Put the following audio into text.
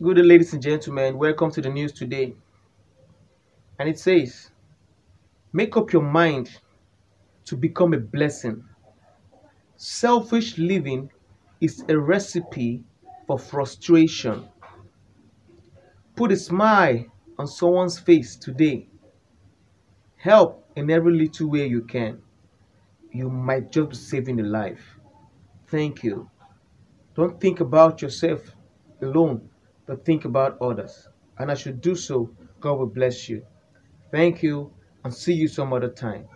Good day, ladies and gentlemen. Welcome to the news today. And it says, Make up your mind to become a blessing. Selfish living is a recipe for frustration. Put a smile on someone's face today. Help in every little way you can. You might just be saving a life. Thank you. Don't think about yourself alone, but think about others. And I should do so, God will bless you. Thank you and see you some other time.